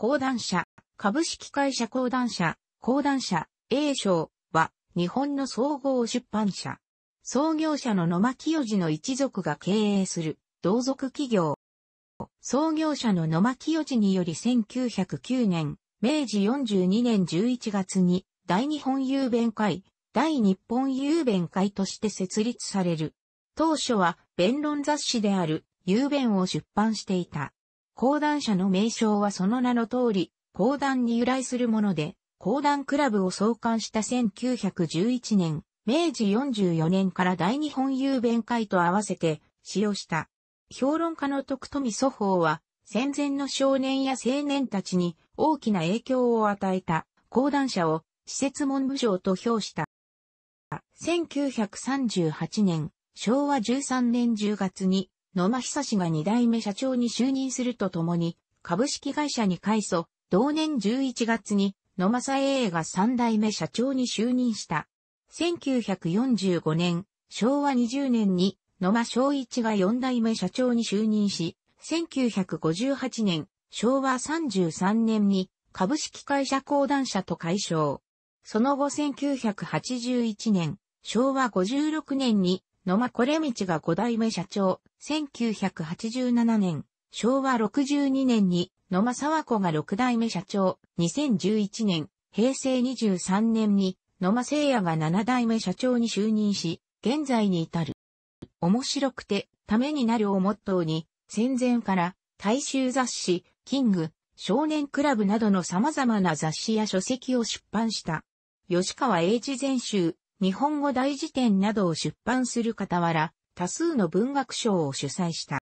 講談社、株式会社講談社、講談社、A 賞は、日本の総合出版社。創業者の野間清治の一族が経営する、同族企業。創業者の野間清治により1909年、明治42年11月に、大日本郵便会、大日本郵便会として設立される。当初は弁論雑誌である郵便を出版していた。講談社の名称はその名の通り、講談に由来するもので、講談クラブを創刊した1911年、明治44年から大日本郵便会と合わせて使用した。評論家の徳富祖法は、戦前の少年や青年たちに大きな影響を与えた講談社を施設文部省と評した。1938年、昭和13年10月に野間久志が2代目社長に就任するとともに、株式会社に改祖、同年11月に野間佐英が3代目社長に就任した。1945年、昭和20年に野間昭一が4代目社長に就任し、1958年、昭和33年に株式会社講談社と改称。その後1981年、昭和56年に野間これ道が5代目社長、1987年、昭和62年に野間沢子が6代目社長、2011年、平成23年に野間聖也が7代目社長に就任し、現在に至る。面白くて、ためになるをモットーに、戦前から大衆雑誌、キング、少年クラブなどの様々な雑誌や書籍を出版した。吉川英治全集、日本語大辞典などを出版する傍ら、多数の文学賞を主催した。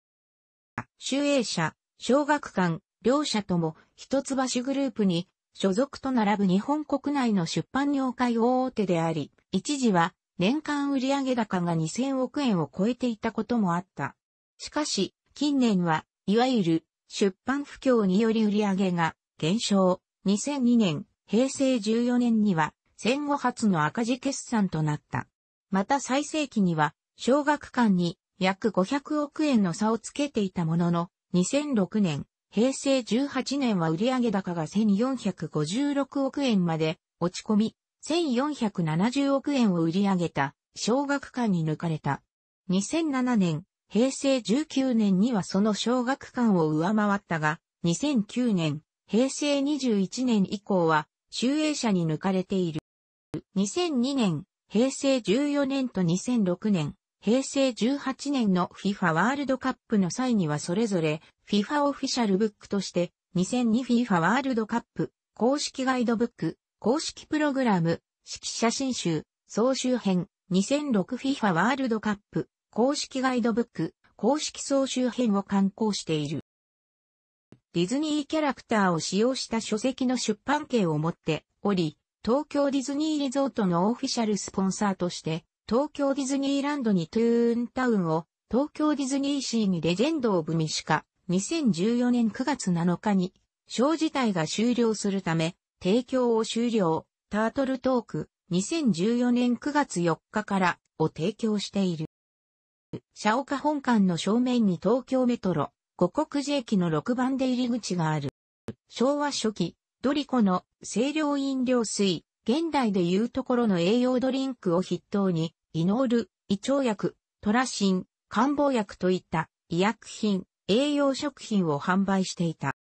集英社、小学館、両社とも一橋グループに所属と並ぶ日本国内の出版業界大手であり、一時は年間売上高が2000億円を超えていたこともあった。しかし、近年は、いわゆる出版不況により売上が減少。2002年、平成14年には戦後初の赤字決算となった。また最盛期には、小学館に約500億円の差をつけていたものの、2006年、平成18年は売上高が1456億円まで落ち込み、1470億円を売り上げた小学館に抜かれた。2007年、平成19年にはその小学館を上回ったが、2009年、平成21年以降は、集英社に抜かれている。2002年、平成14年と2006年、平成18年の FIFA ワールドカップの際にはそれぞれ FIFA オフィシャルブックとして2002 FIFA ワールドカップ公式ガイドブック、公式プログラム、式写真集、総集編、2006 FIFA ワールドカップ公式ガイドブック、公式総集編を刊行している。ディズニーキャラクターを使用した書籍の出版権を持っており、東京ディズニーリゾートのオフィシャルスポンサーとして、東京ディズニーランドにトゥーンタウンを、東京ディズニーシーにレジェンド・オブ・ミシカ、2014年9月7日に、ショー自体が終了するため、提供を終了、タートルトーク、2014年9月4日からを提供している。社屋本館の正面に東京メトロ、護国寺駅の6番出入り口がある。昭和初期、どりこの清涼飲料水、現代でいうところの栄養ドリンクを筆頭に、イノール、胃腸薬、トラシン、漢方薬といった医薬品、栄養食品を販売していた。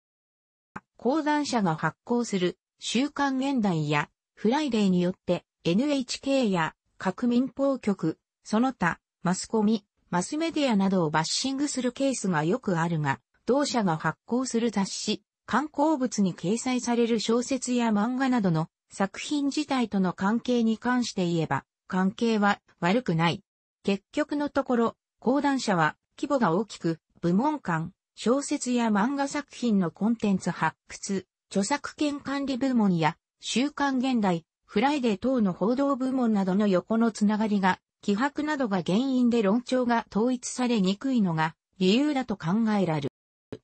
講談社が発行する週刊現代やフライデーによって NHK や各民放局、その他、マスコミ、マスメディアなどをバッシングするケースがよくあるが、同社が発行する雑誌、刊行物に掲載される小説や漫画などの作品自体との関係に関して言えば、関係は悪くない。結局のところ、講談社は規模が大きく、部門間、小説や漫画作品のコンテンツ発掘、著作権管理部門や、週刊現代、フライデー等の報道部門などの横のつながりが、希薄などが原因で論調が統一されにくいのが理由だと考えられる。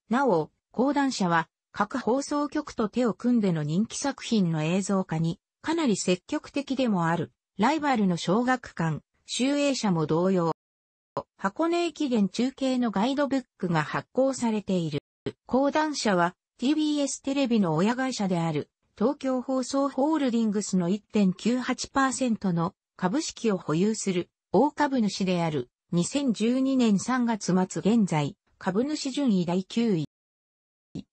なお、講談社は各放送局と手を組んでの人気作品の映像化にかなり積極的でもある。ライバルの小学館、集英社も同様。箱根駅伝中継のガイドブックが発行されている。講談社は TBS テレビの親会社である東京放送ホールディングスの1.98%の株式を保有する大株主である2012年3月末現在株主順位第9位。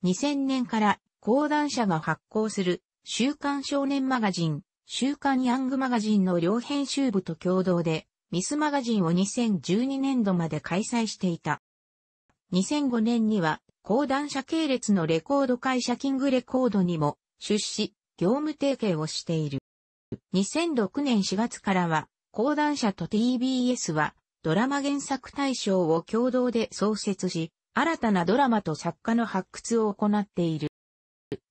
2000年から講談社が発行する週刊少年マガジン、週刊ヤングマガジンの両編集部と共同でミスマガジンを2012年度まで開催していた。2005年には講談社系列のレコード会社キングレコードにも出資、業務提携をしている。2006年4月からは、講談社と TBS は、ドラマ原作大賞を共同で創設し、新たなドラマと作家の発掘を行っている。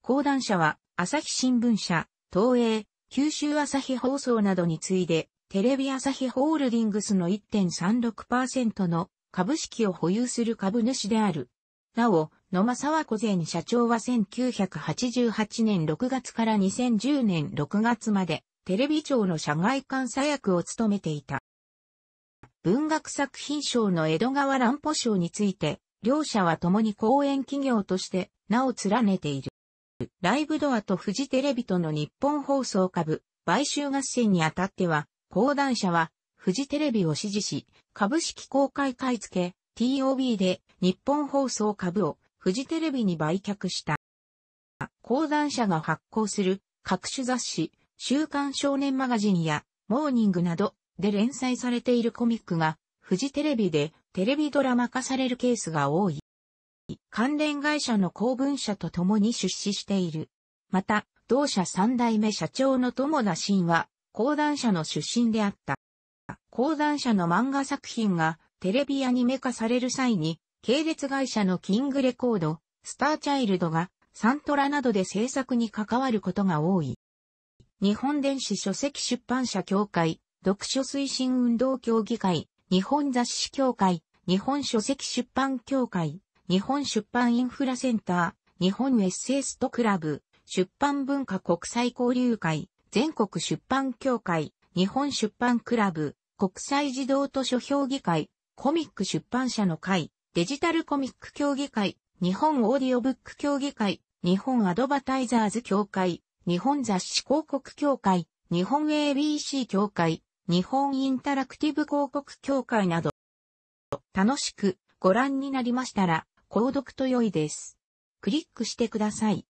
講談社は、朝日新聞社、東映、九州朝日放送などに次いで、テレビ朝日ホールディングスの1.36%の株式を保有する株主である。なお、野間沢子前社長は1988年6月から2010年6月まで、テレビ庁の社外監査役を務めていた。文学作品賞の江戸川乱歩賞について、両社は共に公演企業として名を連ねている。ライブドアとフジテレビとの日本放送株、買収合戦にあたっては、講談社は、フジテレビを支持し、株式公開買い付け、TOB で日本放送株をフジテレビに売却した。講談社が発行する各種雑誌、週刊少年マガジンやモーニングなどで連載されているコミックがフジテレビでテレビドラマ化されるケースが多い。関連会社の公文社と共に出資している。また、同社三代目社長の友田真は、講談社の出身であった。講談社の漫画作品がテレビアニメ化される際に、系列会社のキングレコード、スターチャイルドがサントラなどで制作に関わることが多い。日本電子書籍出版社協会、読書推進運動協議会、日本雑誌協会、日本書籍出版協会、日本出版インフラセンター、日本エッセイストクラブ、出版文化国際交流会、全国出版協会、日本出版クラブ、国際児童図書評議会、コミック出版社の会、デジタルコミック協議会、日本オーディオブック協議会、日本アドバタイザーズ協会、日本雑誌広告協会、日本 ABC 協会、日本インタラクティブ広告協会など、楽しくご覧になりましたら、購読と良いです。クリックしてください。